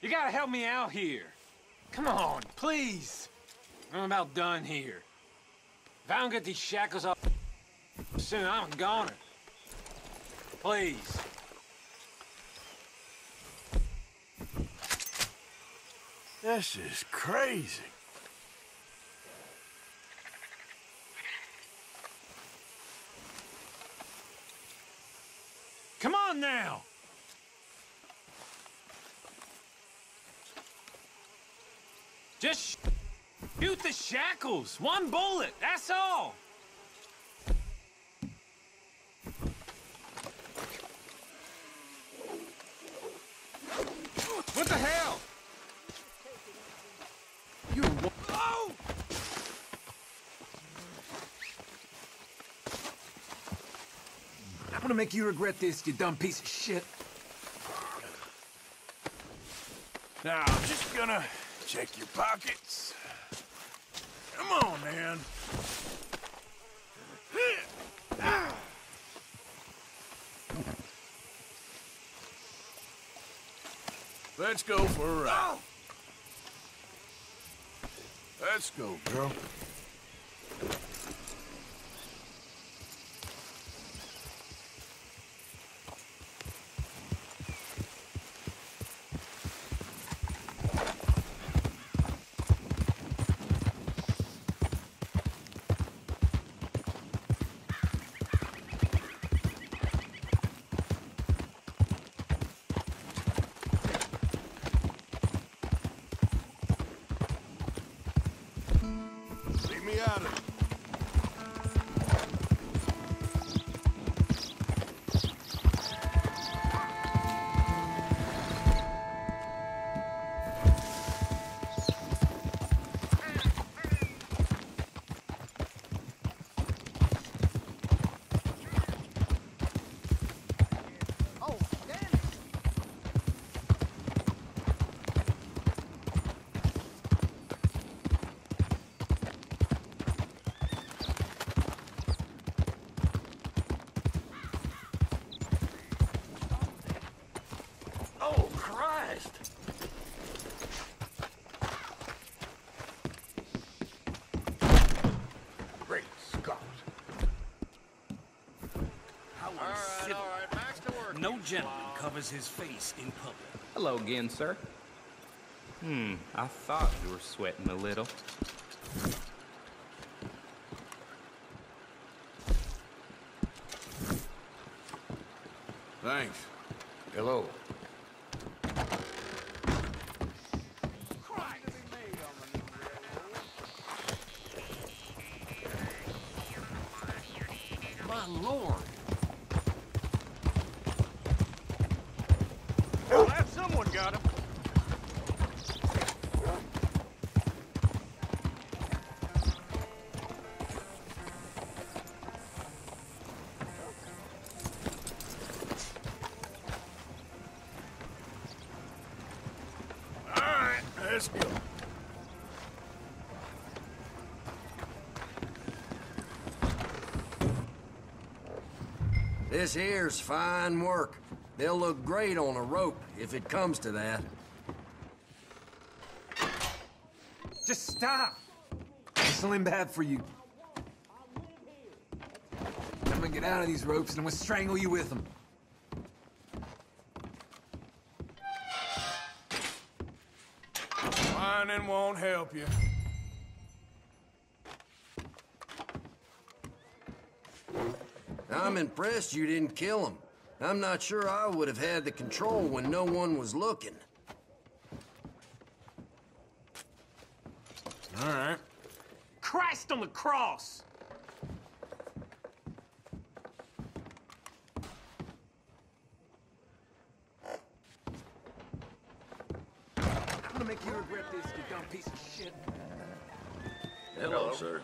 You gotta help me out here. Come on, please. I'm about done here. If I don't get these shackles off soon, I'm a goner. Please. This is crazy. Come on now. Just shoot the shackles. One bullet, that's all. What the hell? You Oh! I'm gonna make you regret this, you dumb piece of shit. Now, I'm just gonna check your pockets. Come on, man. Let's go for a ride. Let's go, girl. Villarreal. Christ! Great Scott. All right, all right, back to work. No gentleman covers his face in public. Hello again, sir. Hmm, I thought you were sweating a little. Thanks. Hello. Lord. Glad someone got him. All right, let's go. This here's fine work. They'll look great on a rope, if it comes to that. Just stop. Whistling bad for you. I'm gonna get out of these ropes and I'm gonna strangle you with them. Whining won't help you. I'm impressed you didn't kill him. I'm not sure I would have had the control when no one was looking. All right. Christ on the cross! I'm gonna make you regret this, you dumb piece of shit. Hello, sir.